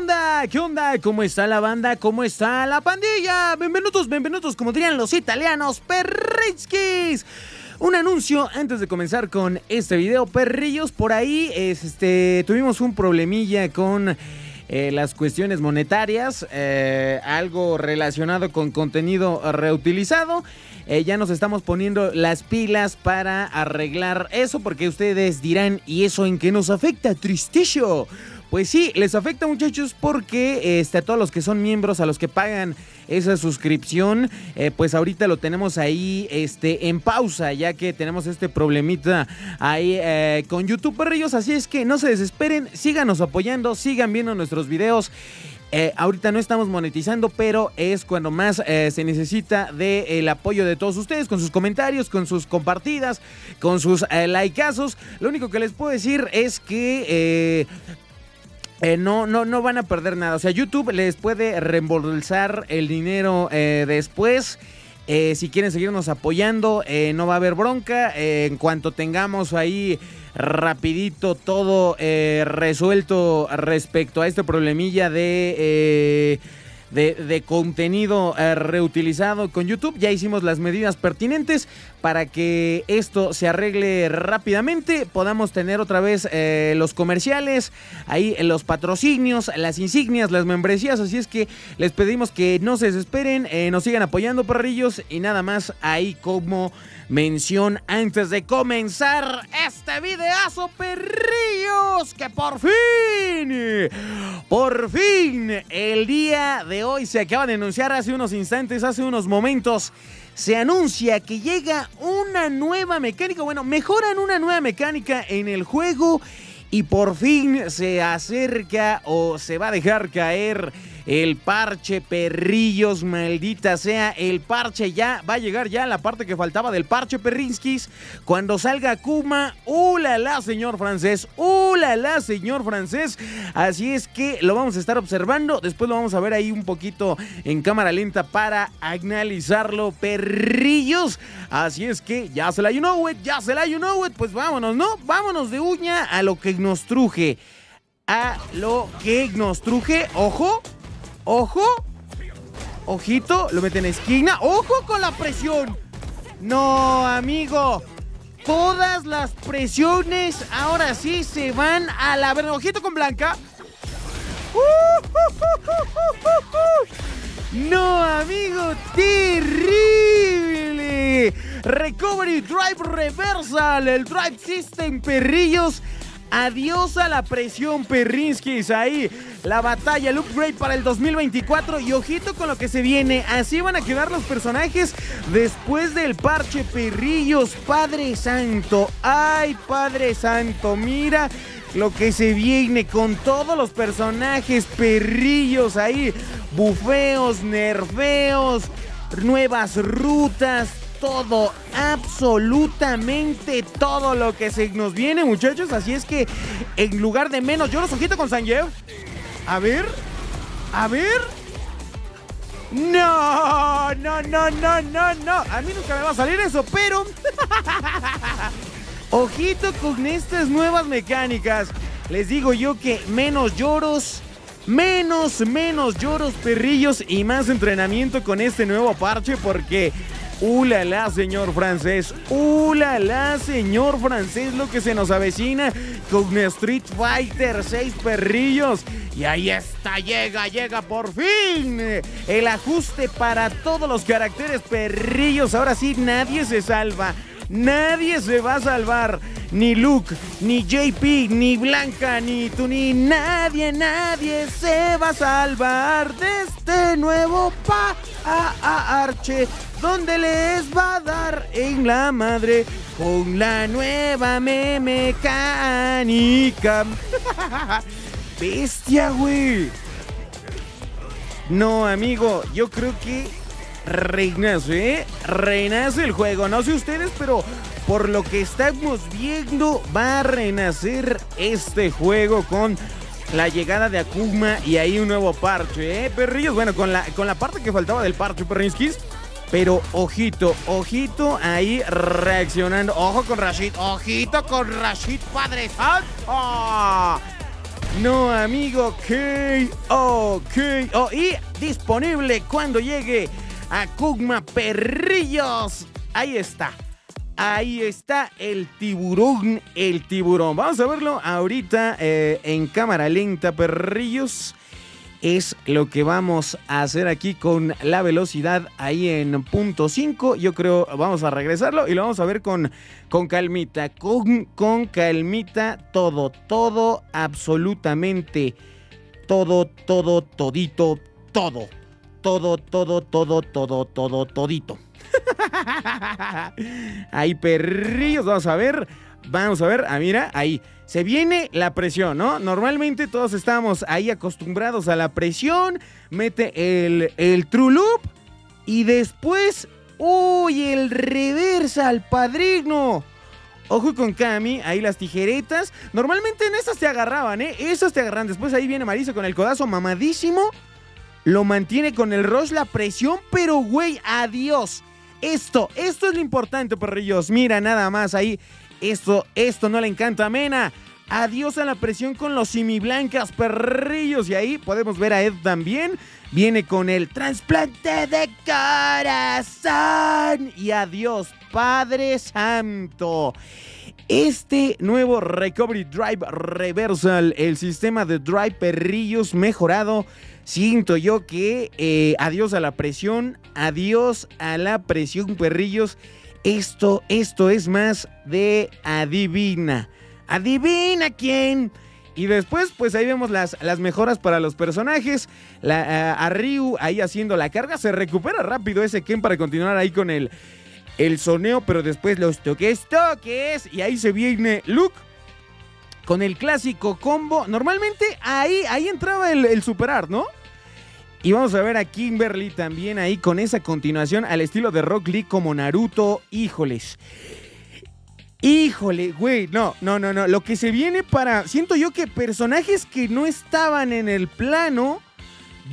onda? ¿Qué onda? ¿Cómo está la banda? ¿Cómo está la pandilla? Bienvenidos, bienvenidos, como dirían los italianos, perriskis. Un anuncio antes de comenzar con este video, perrillos, por ahí este, tuvimos un problemilla con eh, las cuestiones monetarias, eh, algo relacionado con contenido reutilizado. Eh, ya nos estamos poniendo las pilas para arreglar eso, porque ustedes dirán, ¿y eso en qué nos afecta, Tristillo? Pues sí, les afecta muchachos porque este, a todos los que son miembros, a los que pagan esa suscripción, eh, pues ahorita lo tenemos ahí este, en pausa, ya que tenemos este problemita ahí eh, con YouTube perrillos. Así es que no se desesperen, síganos apoyando, sigan viendo nuestros videos. Eh, ahorita no estamos monetizando, pero es cuando más se necesita del apoyo de todos ustedes, con sus comentarios, con sus compartidas, con sus likeazos. Lo único que les puedo decir es que eh, no, no, no van a perder nada. O sea, YouTube les puede reembolsar el dinero eh, después. Eh, si quieren seguirnos apoyando, no va a haber bronca. en cuanto tengamos ahí rapidito todo resuelto respecto a este problemilla de de, contenido eh, reutilizado con YouTube. Ya hicimos las medidas pertinentes para que esto se arregle rápidamente, podamos tener otra vez eh, los comerciales, ahí los patrocinios, las insignias, las membresías. Así es que les pedimos que no se desesperen, eh, nos sigan apoyando, perrillos, y nada más ahí como mención antes de comenzar este videazo, perrillos, que por fin, por fin, el día de hoy se acaba de anunciar hace unos instantes, hace unos momentos, se anuncia que llega una nueva mecánica, bueno, mejoran una nueva mecánica en el juego y por fin se acerca o se va a dejar caer el parche, perrillos, maldita sea, el parche ya va a llegar ya la parte que faltaba del parche perrinskis. Cuando salga Kuma, ¡ulala, señor francés! ¡ulala, señor francés! Así es que lo vamos a estar observando. Después lo vamos a ver ahí un poquito en cámara lenta para analizarlo, perrillos. Así es que ya se la you know it, ya se la you know it. Pues vámonos, ¿no? Vámonos de uña a lo que nos truje. A lo que nos truje, ojo, Ojo. Ojito, lo meten en esquina. ¡Ojo con la presión! No, amigo. Todas las presiones ahora sí se van a la verdad. Ojito con Blanca. No, amigo, terrible. Recovery Drive Reversal, el Drive System Perrillos Adiós a la presión, Perrinskis. Ahí la batalla, el upgrade para el 2024. Y ojito con lo que se viene. Así van a quedar los personajes después del parche, Perrillos. Padre Santo. Ay, Padre Santo. Mira lo que se viene con todos los personajes, perrillos ahí. Bufeos, nerfeos, nuevas rutas todo, absolutamente todo lo que se nos viene, muchachos. Así es que en lugar de menos, yo los ojito con Sanjeev. A ver, a ver. No, no, no, no, no, no. A mí nunca me va a salir eso, pero... Ojito con estas nuevas mecánicas. Les digo yo que menos lloros, menos, menos lloros, perrillos y más entrenamiento con este nuevo parche porque ¡Ulala, señor francés! ¡Ulala, señor francés! Lo que se nos avecina con Street Fighter 6 perrillos. Y ahí está, llega, llega por fin. El ajuste para todos los caracteres perrillos. Ahora sí, nadie se salva. Nadie se va a salvar. Ni Luke, ni JP, ni Blanca, ni tú, ni nadie, nadie se va a salvar de este nuevo pa a Arche donde les va a dar en la madre con la nueva mecánica. Bestia, güey. No, amigo, yo creo que reinace, ¿eh? Renace el juego. No sé ustedes, pero por lo que estamos viendo, va a renacer este juego con la llegada de Akuma y ahí un nuevo parche, ¿eh? Perrillos, bueno, con la, con la parte que faltaba del parche, perrinskis pero ojito, ojito ahí reaccionando. Ojo con Rashid, ojito con Rashid, Padre Santo. No, amigo, KO, KO. Y disponible cuando llegue a Kugma Perrillos. Ahí está. Ahí está el tiburón, el tiburón. Vamos a verlo ahorita eh, en cámara lenta, perrillos. Es lo que vamos a hacer aquí con la velocidad ahí en punto 5. Yo creo vamos a regresarlo y lo vamos a ver con, con calmita. Con, con calmita todo, todo, absolutamente todo, todo, todito, todo. Todo, todo, todo, todo, todo, todito. ahí, perrillos, vamos a ver. Vamos a ver, ah, mira, ahí. Se viene la presión, ¿no? Normalmente todos estamos ahí acostumbrados a la presión. Mete el, el true loop. Y después, uy, el reversa al padrino. Ojo con Cami, ahí las tijeretas. Normalmente en esas te agarraban, ¿eh? Esas te agarran. Después ahí viene Marisa con el codazo mamadísimo. Lo mantiene con el rush la presión, pero güey, adiós. Esto, esto es lo importante, perrillos. Mira, nada más ahí. Esto, esto no le encanta a Mena. Adiós a la presión con los simiblancas, perrillos. Y ahí podemos ver a Ed también. Viene con el trasplante de corazón. Y adiós, Padre Santo. Este nuevo Recovery Drive Reversal, el sistema de Drive Perrillos mejorado siento yo que eh, adiós a la presión, adiós a la presión, perrillos. Esto, esto es más de adivina. Adivina quién. Y después, pues ahí vemos las, las mejoras para los personajes. La, a, Ryu ahí haciendo la carga. Se recupera rápido ese Ken para continuar ahí con el, el soneo. Pero después los toques, toques. Y ahí se viene Luke con el clásico combo. Normalmente ahí, ahí entraba el, el super art, ¿no? Y vamos a ver a Kimberly también ahí con esa continuación al estilo de Rock Lee como Naruto. Híjoles. Híjole, güey, no, no, no, no. Lo que se viene para. Siento yo que personajes que no estaban en el plano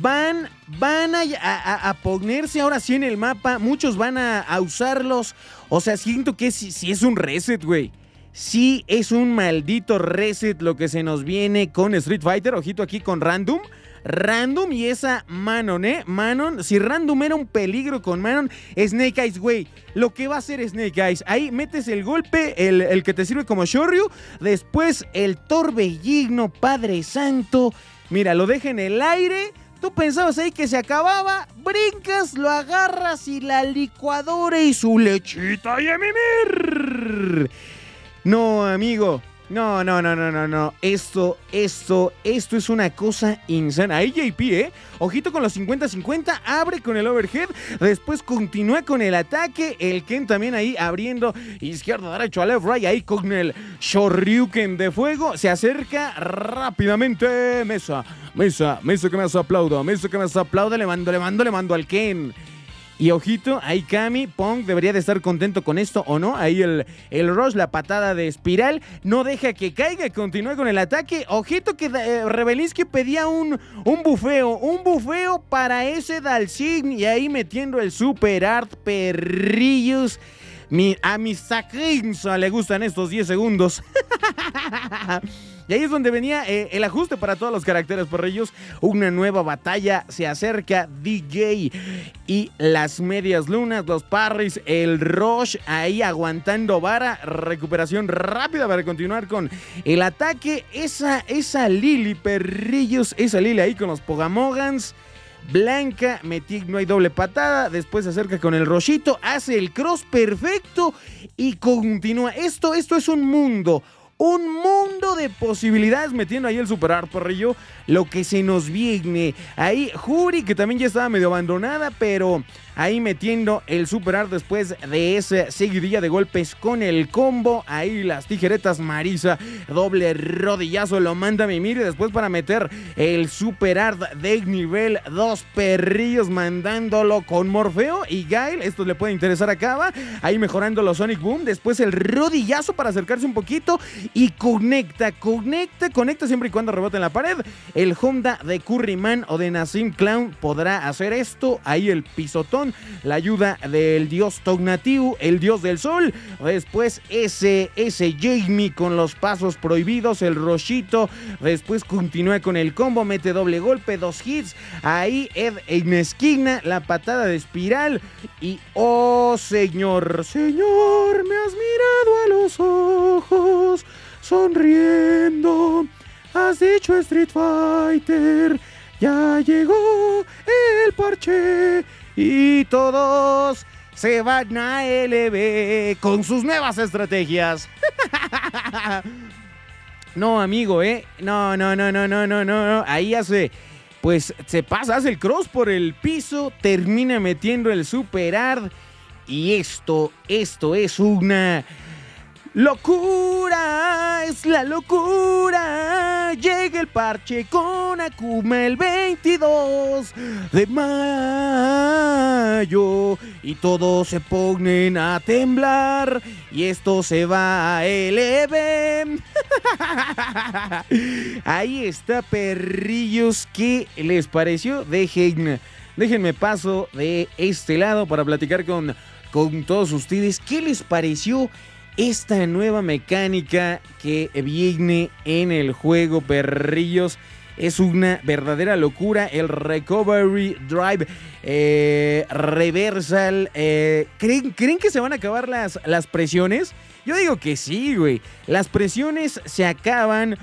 van, van a, ponerse ahora sí en el mapa. Muchos van a, usarlos. O sea, siento que sí es un reset, güey. Sí es un maldito reset lo que se nos viene con Street Fighter. Ojito aquí con Random. Random y esa Manon, ¿eh? Manon, si Random era un peligro con Manon, Snake Eyes, güey. Lo que va a hacer Snake Eyes, ahí metes el golpe, el, el que te sirve como Shoryu. Después el torbellino, Padre Santo. Mira, lo deja en el aire. Tú pensabas ahí que se acababa, brincas, lo agarras y la licuadora y su lechita y a. No, amigo. No, no, no, no, no, no. Esto, esto, esto es una cosa insana. Ahí JP, ¿eh? Ojito con los 50-50, abre con el overhead, después continúa con el ataque. El Ken también ahí abriendo izquierda, derecho, a left, right, ahí con el Shoryuken de fuego. Se acerca rápidamente. Mesa, mesa, mesa que me hace aplaudo, mesa que me hace aplaudo. Le mando, le mando, le mando al Ken. Y ojito, ahí Kami, Pong debería de estar contento con esto o no. Ahí el, el Rush, la patada de espiral, no deja que caiga, continúe con el ataque. Ojito que eh, pedía un, un bufeo, un bufeo para ese Dalsin y ahí metiendo el Super Art Perrillos. a mi Sakrinza le gustan estos 10 segundos. Y ahí es donde venía eh, el ajuste para todos los caracteres por ellos. Una nueva batalla se acerca. DJ y las medias lunas, los parries, el rush ahí aguantando vara. Recuperación rápida para continuar con el ataque. Esa, esa Lily, perrillos, esa Lily ahí con los Pogamogans. Blanca, metí, no hay doble patada, después se acerca con el rollito, hace el cross perfecto y continúa. Esto, esto es un mundo, un mundo de posibilidades metiendo ahí el Super Porrillo. Lo que se nos viene. Ahí Juri, que también ya estaba medio abandonada, pero ahí metiendo el Super Art después de esa seguidilla de golpes con el combo. Ahí las tijeretas Marisa, doble rodillazo, lo manda a Mimir. Y después para meter el Super Art de nivel 2 perrillos, mandándolo con Morfeo y Gail. Esto le puede interesar acá, va. Ahí mejorando los Sonic Boom. Después el rodillazo para acercarse un poquito y conecta, conecta, conecta siempre y cuando rebote en la pared. El Honda de Curryman o de Nassim Clown podrá hacer esto. Ahí el pisotón, la ayuda del dios Tognatiu, el dios del sol. Después ese, ese Jamie con los pasos prohibidos, el Roshito. Después continúa con el combo, mete doble golpe, dos hits. Ahí Ed en esquina, la patada de espiral. Y oh señor, señor, me has mirado a los ojos, sonriendo. Has dicho Street Fighter, ya llegó el parche y todos se van a LB con sus nuevas estrategias. no, amigo, ¿eh? No, no, no, no, no, no, no. Ahí hace, pues se pasa, hace el cross por el piso, termina metiendo el super Y esto, esto es una Locura, es la locura. Llega el parche con Akuma el 22 de mayo. Y todos se ponen a temblar. Y esto se va a LB. Ahí está, perrillos. ¿Qué les pareció? Dejen, déjenme paso de este lado para platicar con, con todos ustedes. ¿Qué les pareció? Esta nueva mecánica que viene en el juego Perrillos. Es una verdadera locura. El Recovery Drive eh, Reversal. Eh, ¿creen, ¿creen, que se van a acabar las, las presiones? Yo digo que sí, güey. Las presiones se acaban.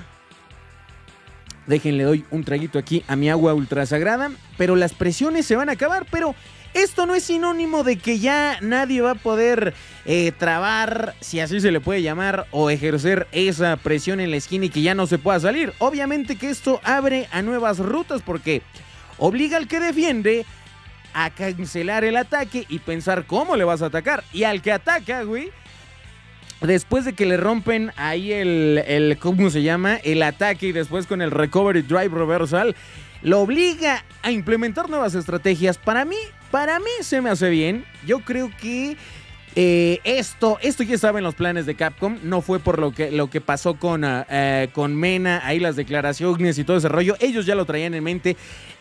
Déjenle doy un traguito aquí a mi agua ultra sagrada. Pero las presiones se van a acabar. Pero esto no es sinónimo de que ya nadie va a poder eh, trabar, si así se le puede llamar, o ejercer esa presión en la esquina y que ya no se pueda salir. Obviamente que esto abre a nuevas rutas porque obliga al que defiende a cancelar el ataque y pensar cómo le vas a atacar. Y al que ataca, güey, después de que le rompen ahí el, el, ¿cómo se llama? El ataque y después con el recovery drive reversal, lo obliga a implementar nuevas estrategias. Para mí, para mí se me hace bien. Yo creo que eh, esto, esto ya estaba en los planes de Capcom. No fue por lo que, lo que pasó con, ah, eh, con Mena, ahí las declaraciones y todo ese rollo. Ellos ya lo traían en mente,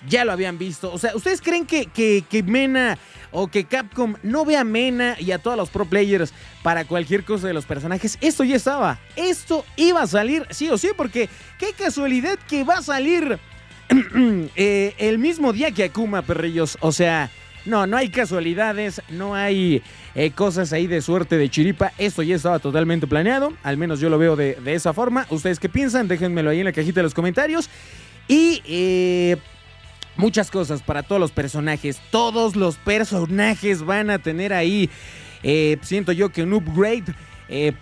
ya lo habían visto. O sea, ¿ustedes creen que, que, Mena o que Capcom no ve a Mena y a todos los pro players para cualquier cosa de los personajes? Esto ya estaba. Esto iba a salir sí o sí, porque qué casualidad que va a salir eh, el mismo día que Akuma, perrillos. O sea. No, no hay casualidades, no hay eh, cosas ahí de suerte de chiripa. Esto ya estaba totalmente planeado, al menos yo lo veo de, esa forma. ¿Ustedes qué piensan? Déjenmelo ahí en la cajita de los comentarios. Y eh, muchas cosas para todos los personajes. Todos los personajes van a tener ahí, eh, siento yo que un upgrade.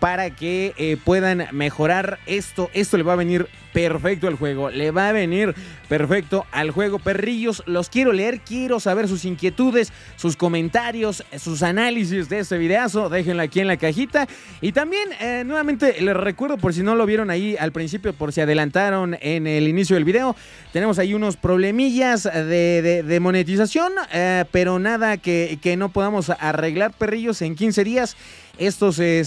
para que puedan mejorar esto. Esto le va a venir perfecto al juego. Le va a venir perfecto al juego. Perrillos, los quiero leer, quiero saber sus inquietudes, sus comentarios, sus análisis de este videazo. Déjenlo aquí en la cajita. Y también, eh, nuevamente, les recuerdo por si no lo vieron ahí al principio, por si adelantaron en el inicio del video, tenemos ahí unos problemillas de, monetización, eh, pero nada que, que no podamos arreglar, perrillos, en 15 días. Esto se,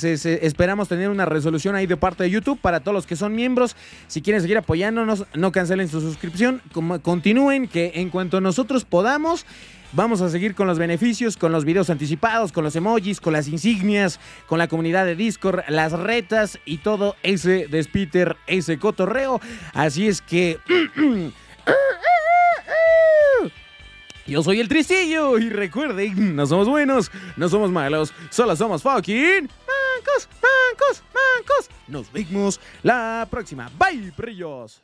esperamos tener una resolución ahí de parte de YouTube para todos los que son miembros. Si quieren seguir apoyándonos, no cancelen su suscripción. Continúen que en cuanto nosotros podamos, vamos a seguir con los beneficios, con los videos anticipados, con los emojis, con las insignias, con la comunidad de Discord, las retas y todo ese despiter, ese cotorreo. Así es que... Yo soy el Tristillo y recuerden, no somos buenos, no somos malos, solo somos fucking mancos, mancos, mancos. Nos vemos la próxima. Bye, brillos.